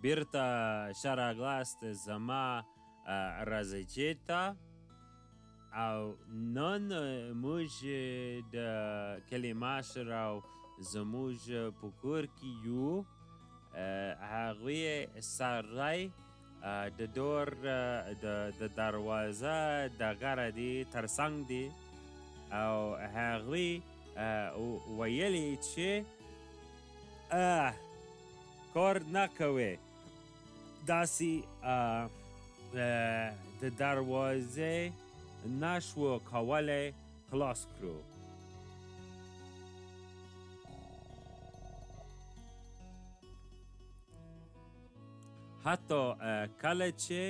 بیرته ښه راغلاست زما رازجې ته او نن موږ د کلي مشر او زموږ په کور کې یو هغوی ساری د دور د د دروازه د غره دی ترڅنګ دی او هغوی ویلی چې اه کار نه کوي داسې د دروازه نشو کولی خلاص کړو حتی کله چې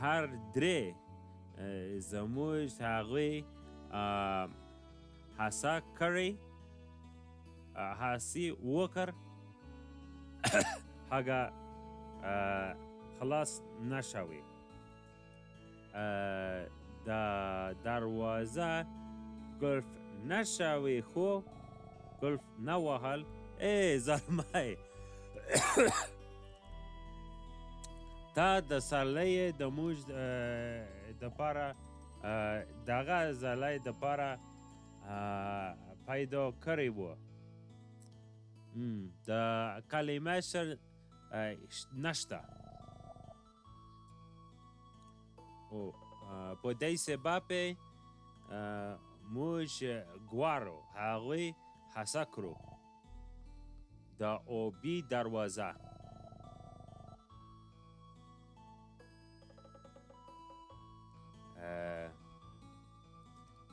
هر درې زموږ هغوی هڅه کړې هسي وکړ هغه خلاص نشوي دا دروازه ګلف نشوي خو ګلف نه وهل ای زلمی تا د سړی د موج د پاره دغه زلای د پاره پیدا کړی وو د کلمه شر نشته او په دې سبب موږ غواړو هغوی هڅه کړو د اوبي دروازه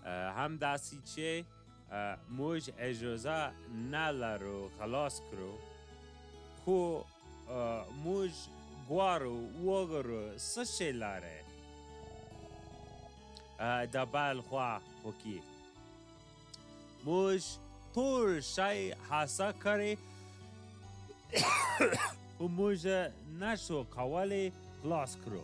هم داسی چه موج اجازه نلرو خلاص کرو خو موج گوارو وگرو سشه لاره دا بل خواه خوکی موج طول شای حسا کری و موج نشو قوالی خلاص کرو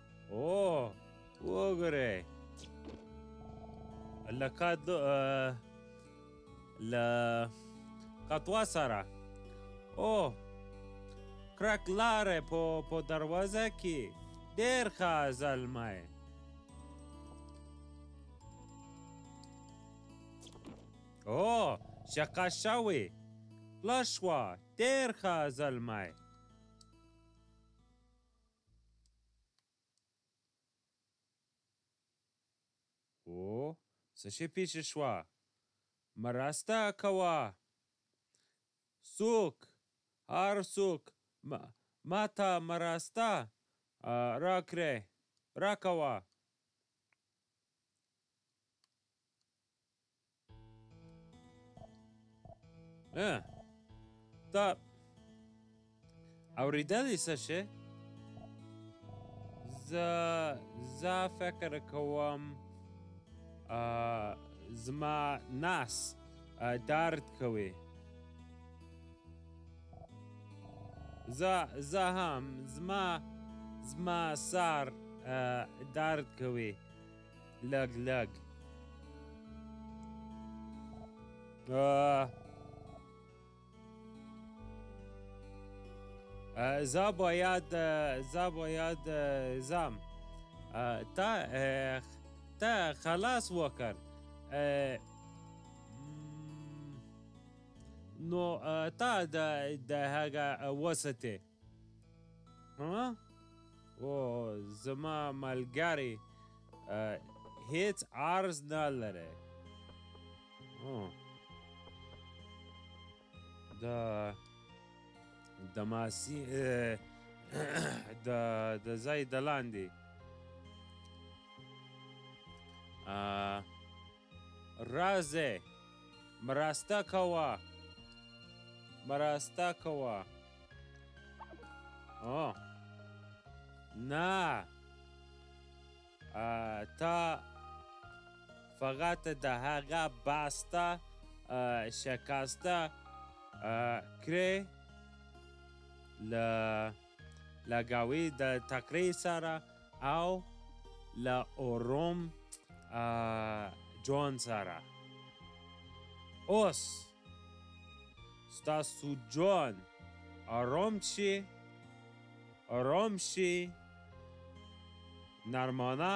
او وګوره لکه د له قطوا سره او کرک لاره په په دروازه کې ډېر ښه زلمی او شقه شوې لا شوه ډېر ښه زلمی هو څه شی پیشی شوه مرسته کوه سوک هر سوک ماته مرسته راکړی راکوه. Ah. Tá. اوریدل یې څه شی زه زه فکر کوم زما ناس درد کوي زه زه هم زما زما سر درد کوي Lag, lag. زه باید زه باید زم تا تا خلاص وکر نو تا د هغه وسته ها او زما ملګری هیڅ عرض نه لري د د ماسی د د ځای د لاندې رازه مراسته کوه مراسته کوه او نه تا فقط د هغه بسته شکسته کړې له له ګاوي د تکرې سره او له اوروم جون سره اوس ستاسو جون آرام شي آرام شي نرمانه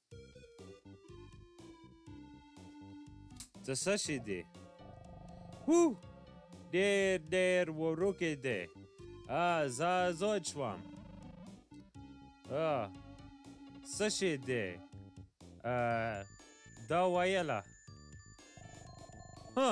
ته څه شي دی هو ډېر ډېر وروکی دی زه ازاد شوم څه شي دی دا ویله ها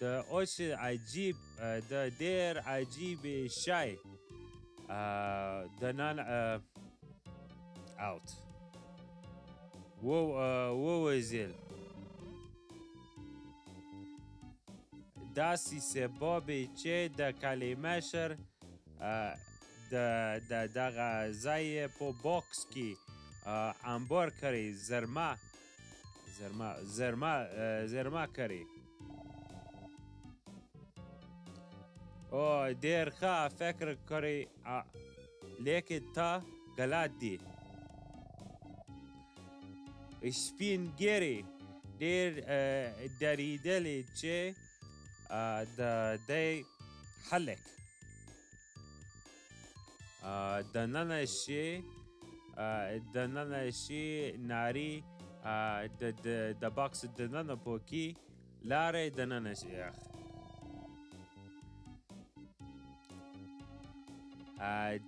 د اوس عجیب د ډیر عجیب شای د نن اوت و ووزل داسې سبب چې د کلمه شر د د دغه ځای په باکس کې انبار کړی زرمه زرما زرما زرما کری او ډیر ښه فکر کړی لیکن تا غلط دی سپین ګیری ډیر دریدلی چې د دی خلک د ننه شي د ننه شي ناری د د د باکس د ننه پوکی لارې د ننه شي اخ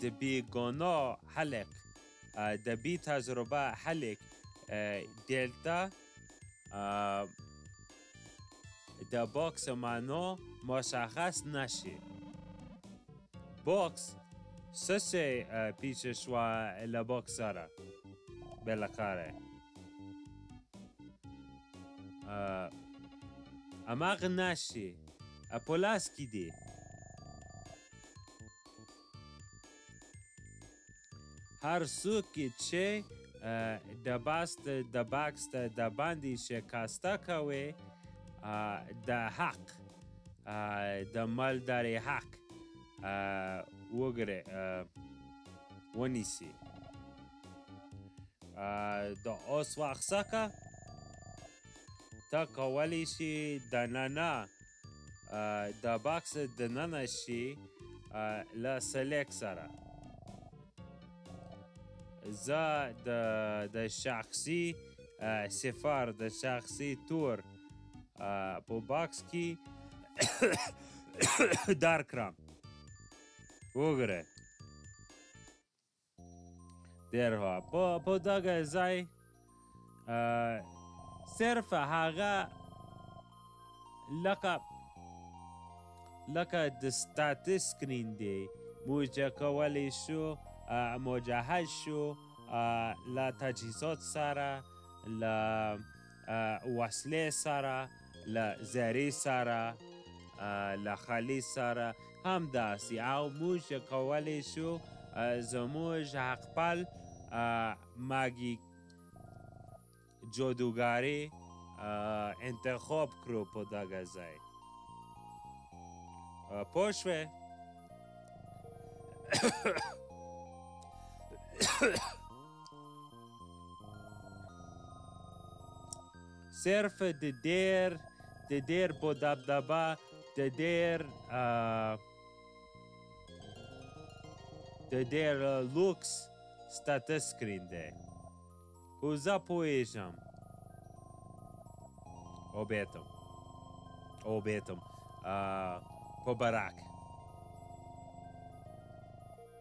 د بی ګناه حلق د بی تجربه حلق دلتا د باکس معنا مشخص نشي باکس څه شی پیش شوه له باکس سره بالاخره اماغ نشي پلاس کې دی هر څوک چه دبست دبکس دباندی شکسته کوی دحق دمال داری حق وګری ونیسی دا اوس وخت سکه تا کولی شی دننه د باکس د ننه شي له سلیک سره زه د د شخصي صفر د شخصي تور په باکس کې دار کړم وګوره درها په په دغه ځای صرف هغه لکه لکه د ستاتي سکرین دی موږ کولی شو مجهز شو له تجهیزات سره له وسلې سره له زهرې سره له خلي سره هم داسي او موږ کولی شو زموږ خپل ماګي جادوګاري انتخاب کړو په دغه ځای پوه شوې صرف د دیر د دیر په دبدبه د دیر د دیر لوکس ستاتس سکرین دی خو زه پوهېږم اوبېتم اوبېتم په براک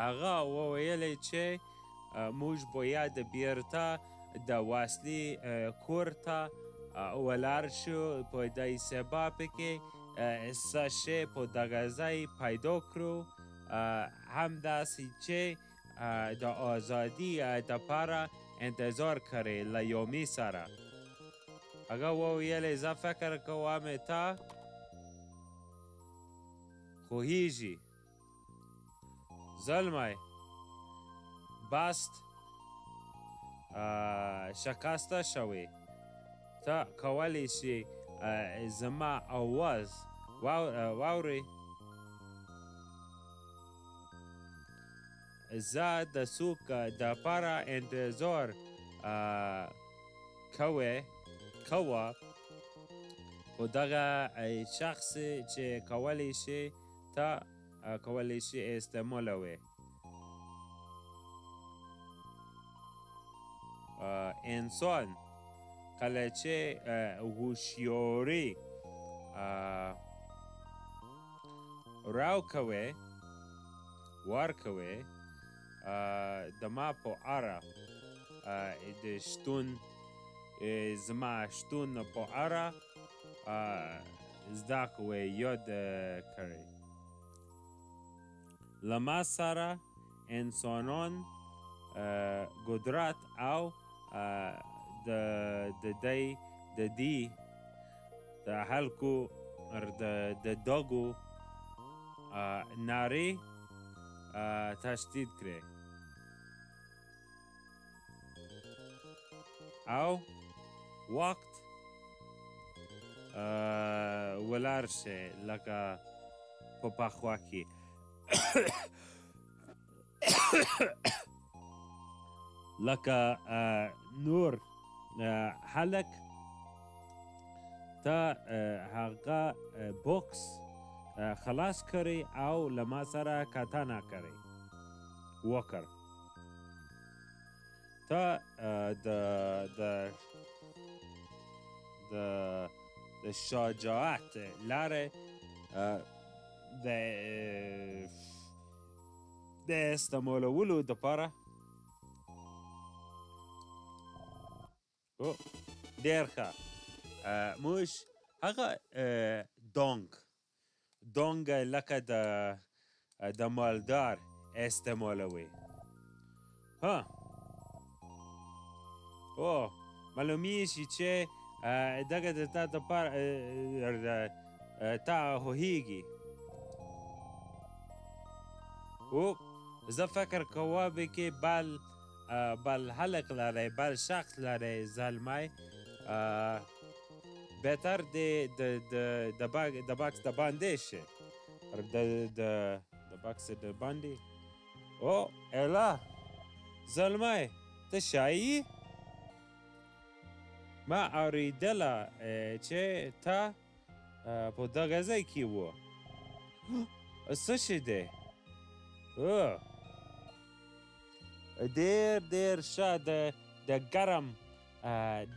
هغه وویلی چې موږ باید بیرته د واصلي کور ته ولاړ شو په دې سبب کې څه شی په دغه ځای پیدا کړو همداسې چې د آزادی دپاره انتظار کړی له یومې سره هغه وویلی زه فکر کوم ته پوهیږي زلمی باست شکسته شوی ته کولی شي زما اواز واورئ زه د سوک د پاره انتظار کوه کوه خو دغه شخص چې کولی شي تا کولی شي استعمالوي انسان کله چې هوشیاری راو کوي ورکوي د ما په اړه د شتون زما شتون په اړه زده کوي یاد کړي له ما سره انسانان قدرت او د د دی د دی د هلکو د داګو نارې تشدید کړې او وخت ولاړ شي لکه په پخوا کې لکه نور هلک تا هغه بوکس خلاص کړي او له ما سره کتنه کړي وکړ تا د د د د شجاعت لاره د د استعمالولو دپاره ډېر ښه موږ هغه دانګ دانګ لکه د د مالدار استعمالوي ها او معلومیږي چې دغه د تا د پر تا هوهیږي او زه فکر کوه به کې بل بل حلق لري بل شخص لري زلمای بهتر د د د د باک د باکس د باندې شي د د د باکس د باندې او اله زلمی ته شایی ما اوریدله چې تا په دغه ځای کې و څه شي دی ډیر ډیر ښه د د ګرم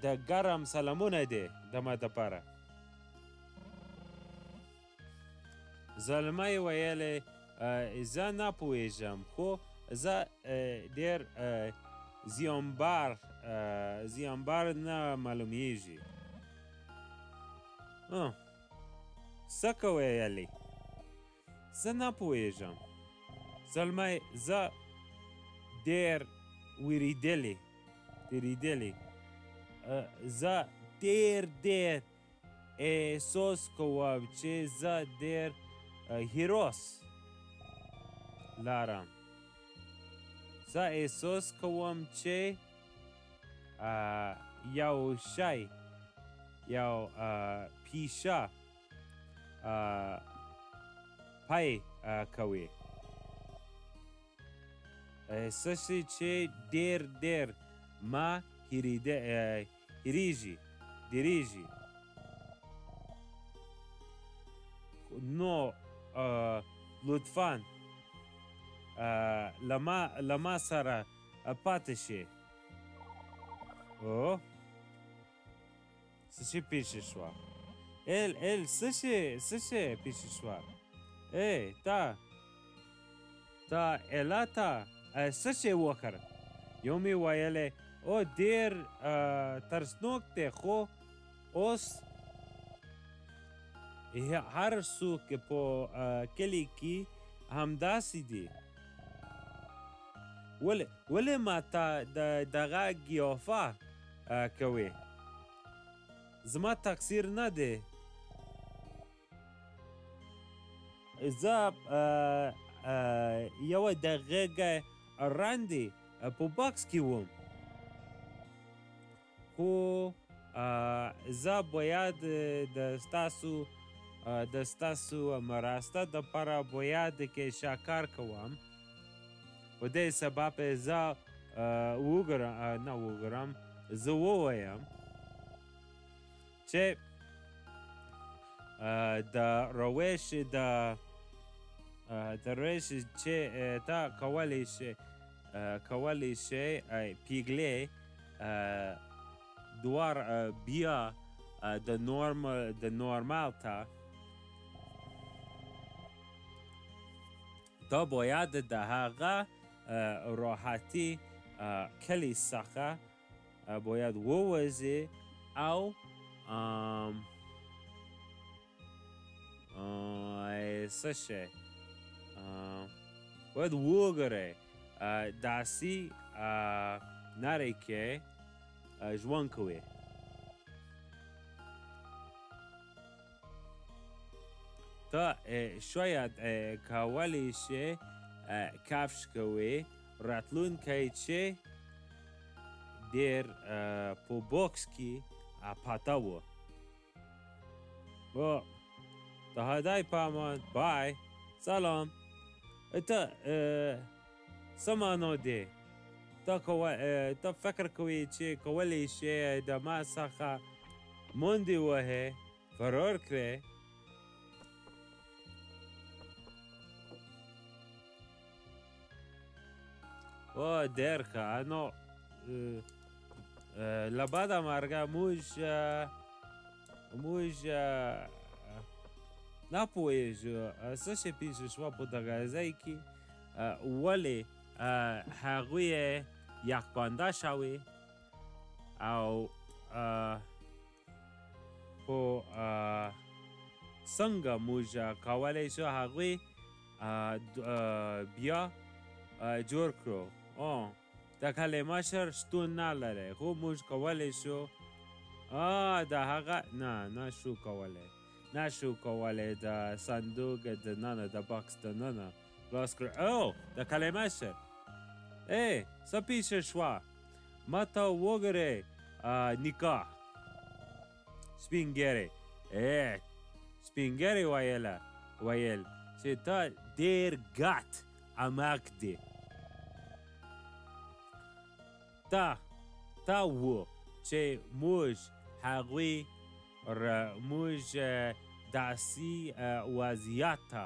د ګرم سلامونه دی د ما دپاره زلمي ویل زه نه پوهیږم خو زه ډیر زیانبار زیانبار نه معلومیږي څه کوې یلی زه نه پوهیږم زلمی زه ډیر ویریدلی تیریدلی زه ډیر ډیر احساس کوم چې زه ډېر هیروس لرم زه احساس کوم چې یو شی یو پیشه پی کوي څه شي چې ډېر ډېر ما هیریده هیریږي دیریږي نو لطفا لما لما سره پاتې شي او څه شي پیښې شوه ال ال څه شي څه شي پیښې شوه ای تا تا اله تا څه شی وخر یو می ویلی او دیر ترسنوک دی خو اوس هر څوک په کلی کې همداسې دي ولې ولې ما ته د دغه ګیافه کوې زما تقصیر نه دی زه یوه د غږه راندې په باکس کې وم خو زه باید د ستاسو د ستاسو مرسته د لپاره باید کې شکر کوم په دې سبب زه وګرم نه وګرم زه ووایم چې د رویش د د رویش چې تا کولی شي کولی شي پیګلې دوار بیا د نورم د نورمال ته دا باید د هغه راحتی کلی څخه باید ووځي او څه شی باید وګورئ داسې نړۍ کې ژوند کوي ته شاید کولی شي کفش کوي راتلونکی چی دیر په بوکس کی پاته و با تا هدای پاماد بای سلام تا سمانو دی تا, کو... تا فکر کوی چی کولی شی د ما څخه موندی وهی فرار کړئ او ډېر ښه نو له بده مرګه موږ موږ نه پوهېږو څه شی پېښ شوه په دغه ځای کې ولې هغوی یخبنده شوې او خو څنګه موږ کولای شو هغوی بیا جوړ کړو او د کلې مشر شتون نه لري خو موږ کولای شو د هغه نه نه شو کولای نه شو کولای د صندوق د ننه د باکس د ننه خلاص کړ او د کلمه شه اے سپی شه شوا ماته وګره نکاح سپینګری اے سپینګری ویله ویل چې ته ډیر ګات عمق دی تا تا وو چې موږ هغوی را موږ داسي وضعیت ته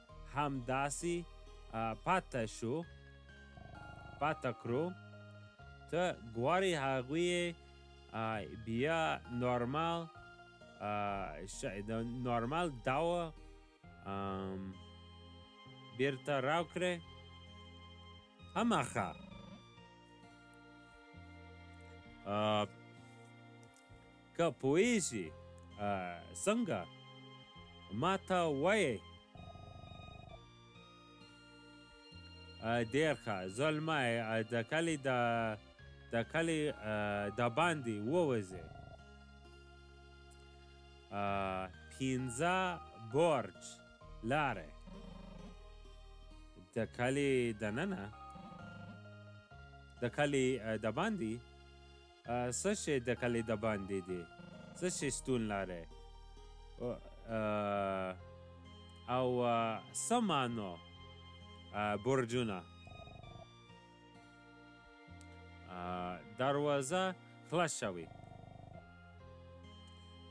هم داسي پاته شو پاته کړو ته ګواري هغوی بیا نورمال د نورمال داو بیرته راکړي هماخه که پوهېږي څنګه ما ته وایه. ډېر ښه زلمی د کلي د د کلي د باندې ووځي پنځه برج لاره د کلي دننه د کلي د باندې څه شی دکلی دباندی دی څه شی ستون لاری او څه معنی برجونه دروازه خلاص شوی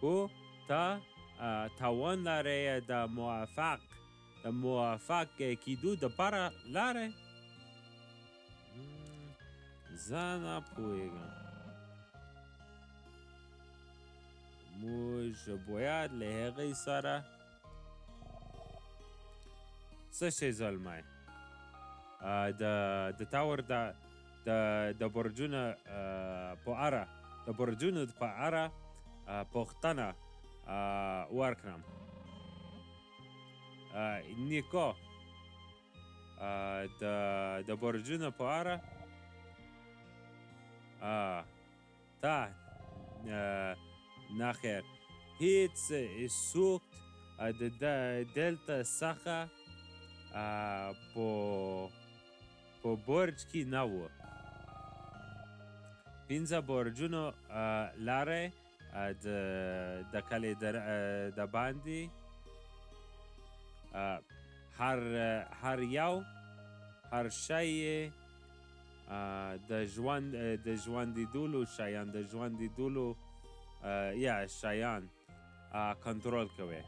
او تا توان لاری د موفق د موفق کیدو دپاره لاری زه نه پوهېږم موږ باید له هغوی سره څه شی زلمی د د تاور د د د برجونه په اړه د برجونو په اړه پوښتنه ورکړم نیکو د د برجونه په اړه تا نه خیر هیڅ هیڅوک د دلته څخه په په برج کې نه و پنځه برجونو لاره د د کلی در د باندې هر هر یو هر شی د ژوند د ژوند دولو شیان د ژوند دولو یا شیان کنترول کوي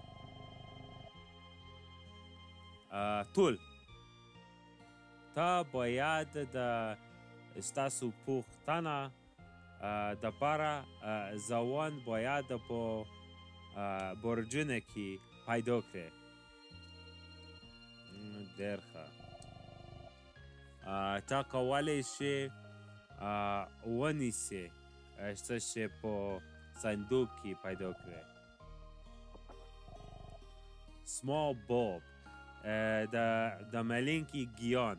ټول تا باید د ستاسو پوښتنه دپاره ځوان باید په برجونه کی پیدا کړی ډیر ښه تا کولی شې ونیسې څه شی په صندوق کې پیدا کړې سما باب د د ملینکی ګیان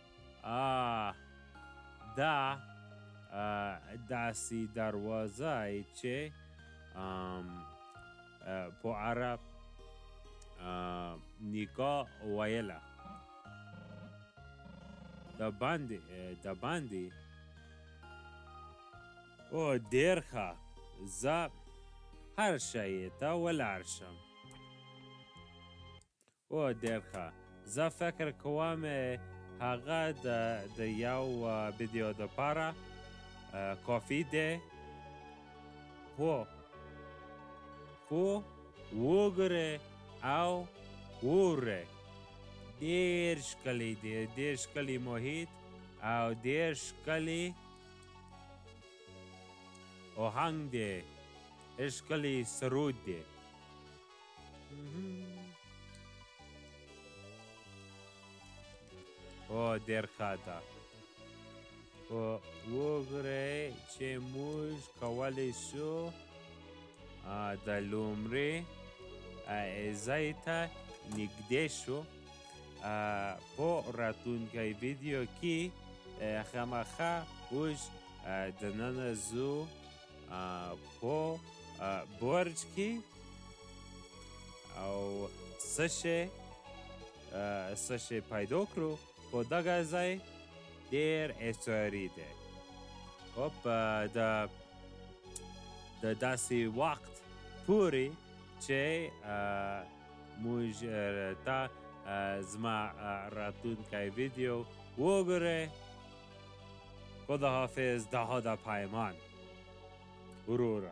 آه دا داسې دروازه چې په عرب نکاح ویله د باندې د باندې او ډېر ښه زه هر شی ته ولاړ شم هو ډیر ښه زه فکر کوم هغه د د یو ویډیو د پاره کافی دی هو خو وګره او وره ډیر شکلی دی ډیر شکلی محیط او ډیر شکلی اوهنګ دی اشکلی سرود دی او ډیر ښه ده او وګورئ چې موږ کولی شو د لومړي ځای ته نږدې شو په راتلونکی ویډیو کې خامخا اوس دننه ځو په برج کې او څه شی څه شی پیدا کړو په دغه ځای ډېر احتیاري دی او په د د داسې وخت پورې چې موږ ته زما راتلونکی ویډیو وګورئ خداحافظ دهاده پیمان ورورا